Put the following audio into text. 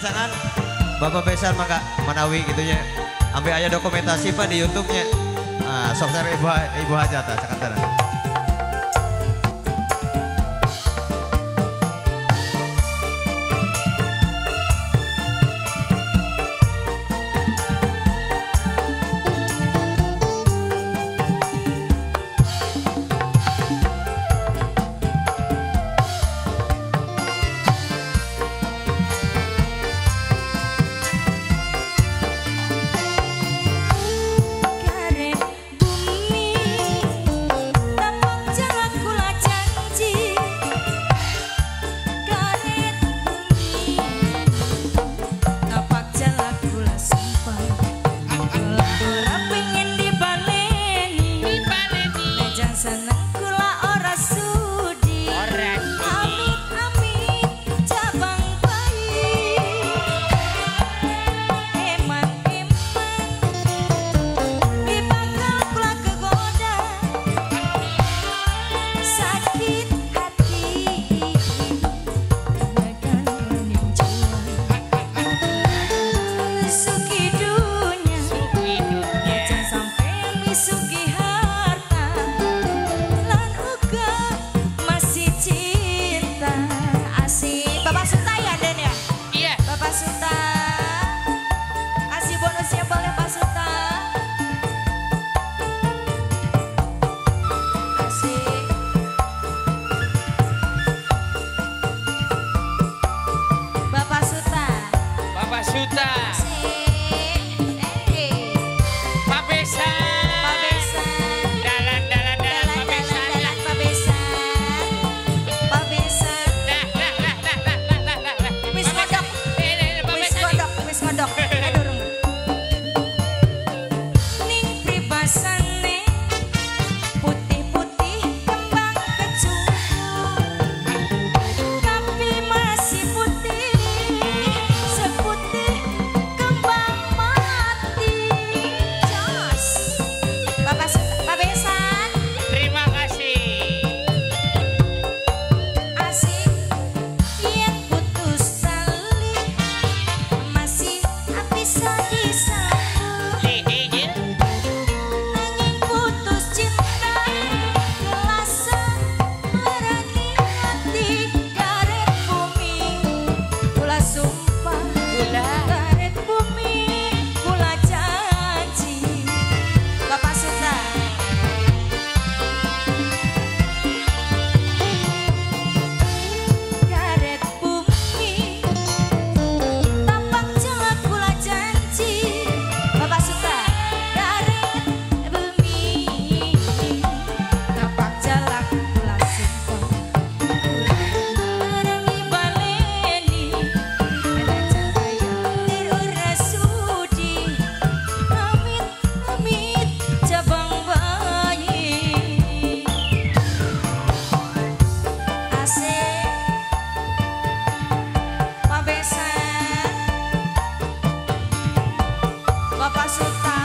sangan Bapak besar maka manawi gitu ya ambil aja dokumentasi Pak di YouTube-nya. uh, software Ibu Ibu Haja tak Sugi Vou pra chutar.